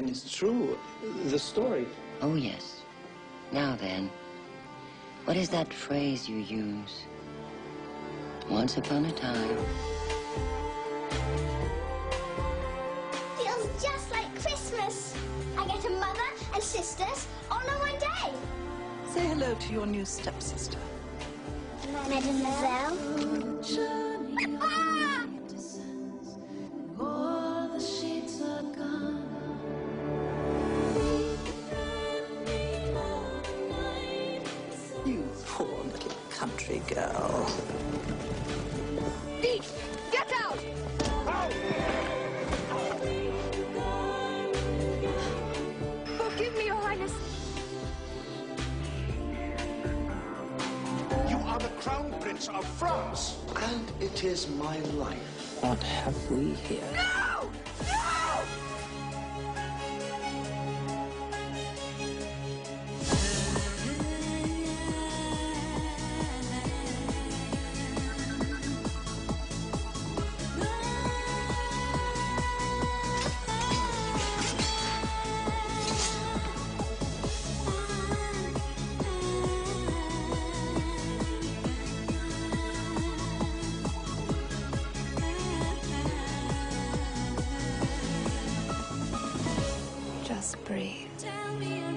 then it's true. The story. Oh, yes. Now then, what is that phrase you use? Once upon a time. Feels just like Christmas. I get a mother and sisters all on one day. Say hello to your new stepsister. Mademoiselle. Country girl. Pete, get out! Forgive me, Your Highness. You are the Crown Prince of France. And it is my life. What have we here? just breathe.